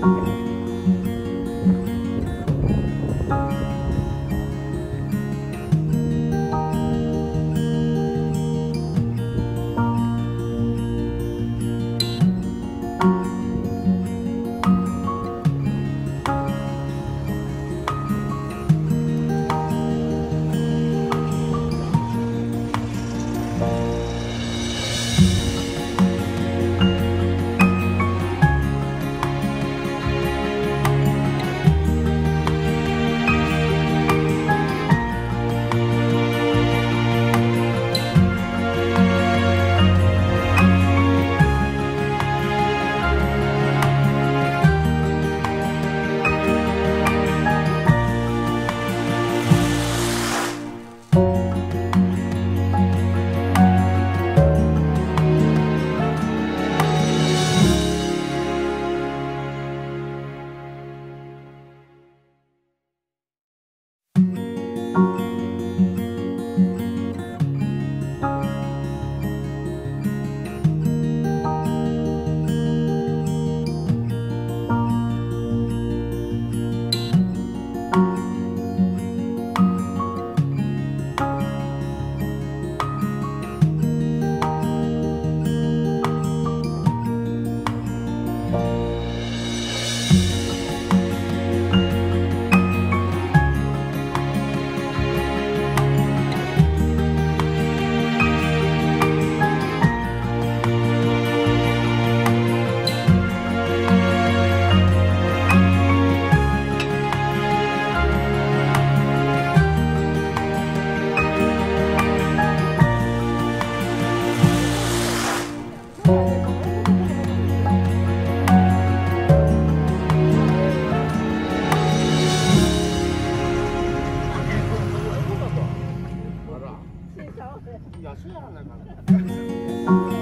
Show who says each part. Speaker 1: Thank you.
Speaker 2: Gracias.